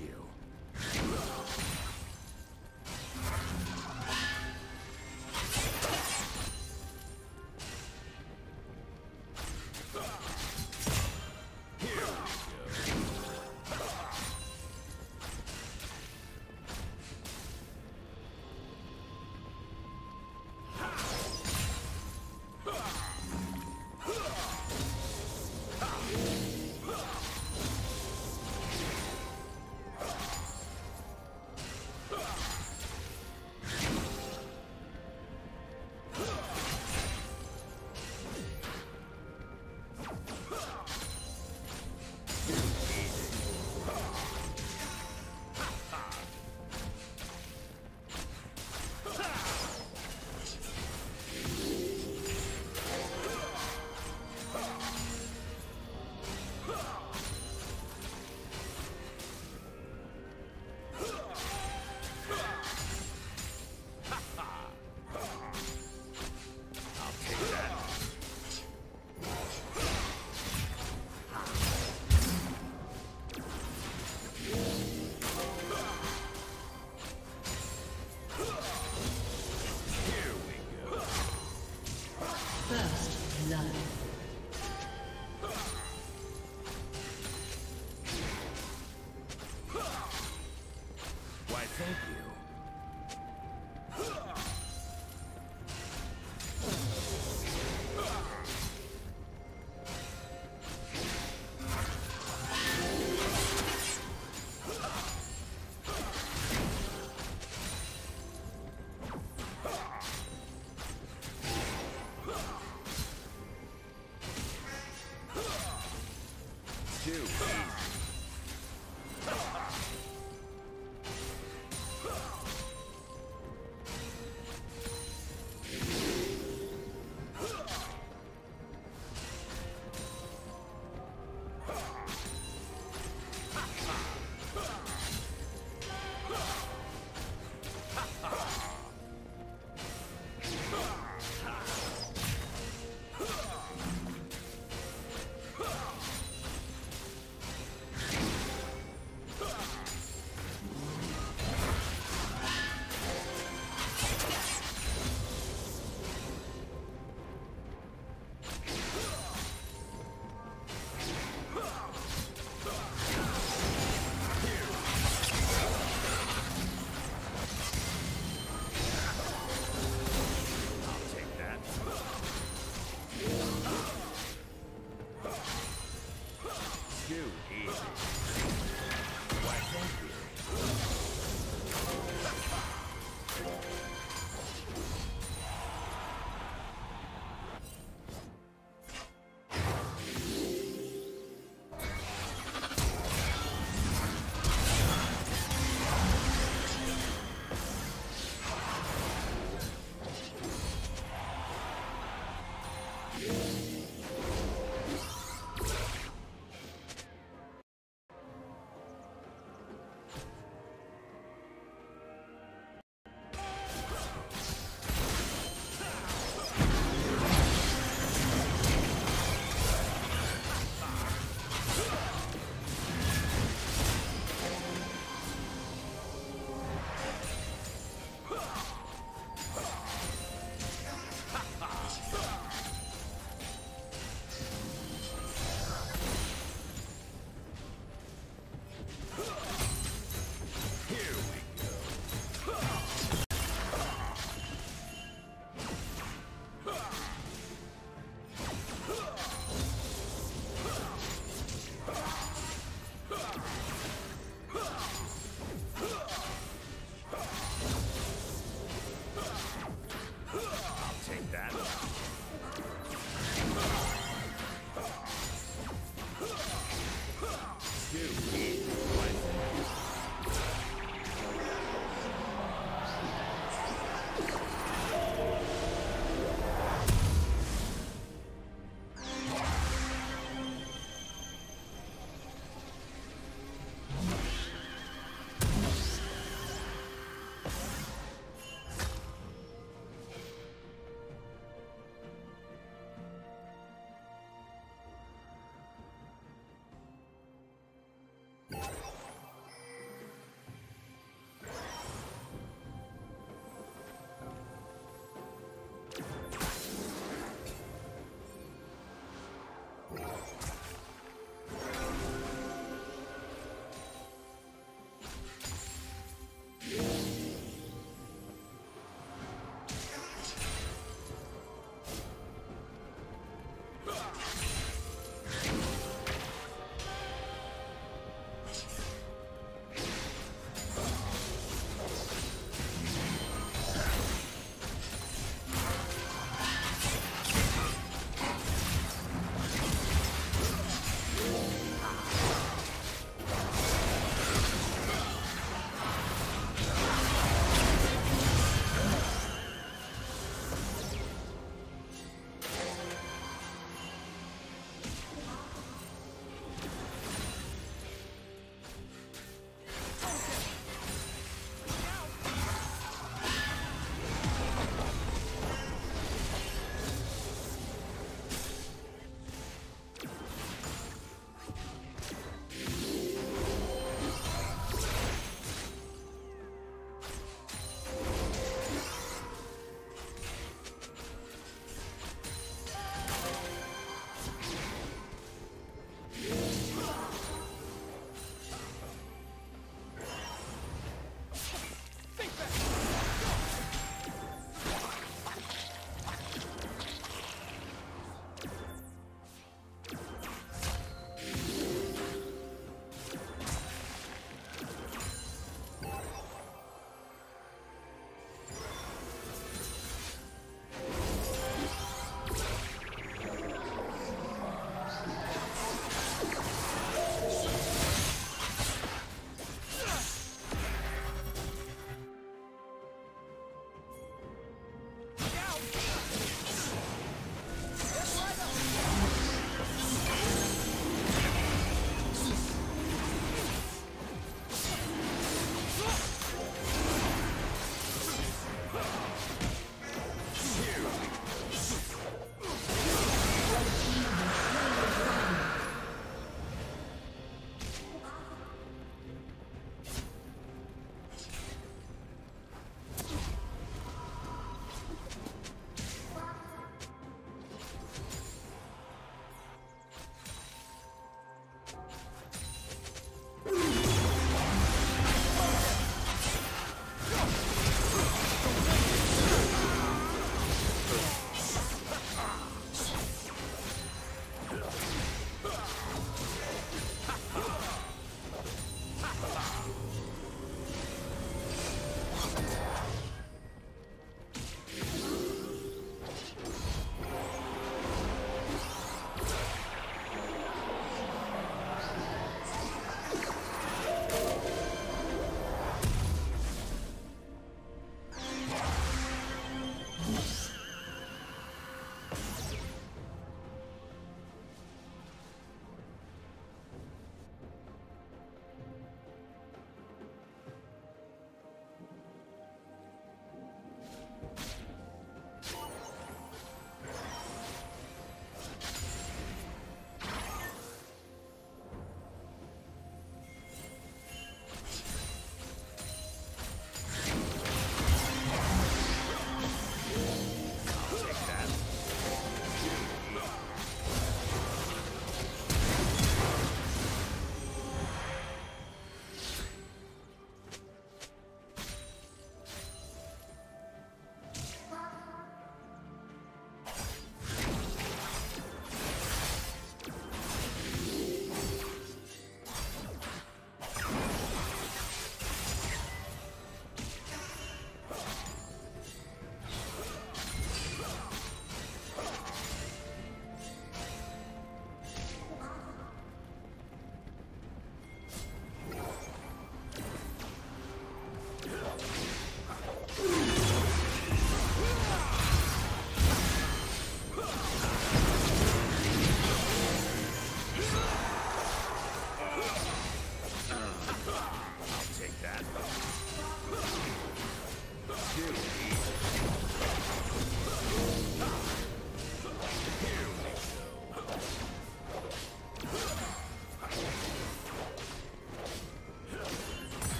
you. First blood. Too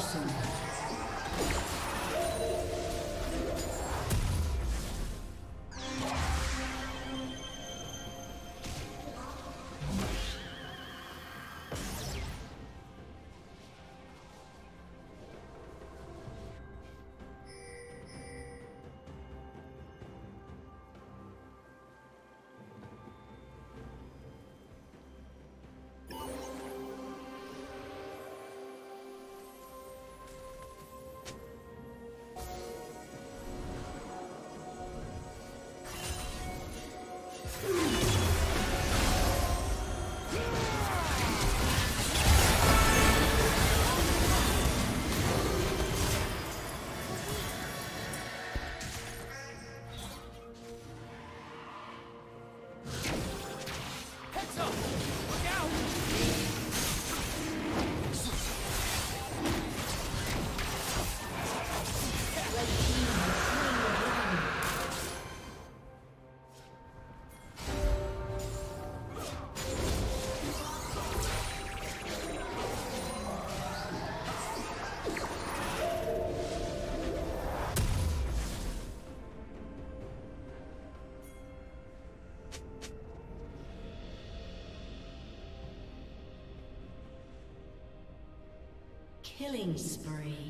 olsun. Killing spree.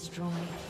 Destroyed.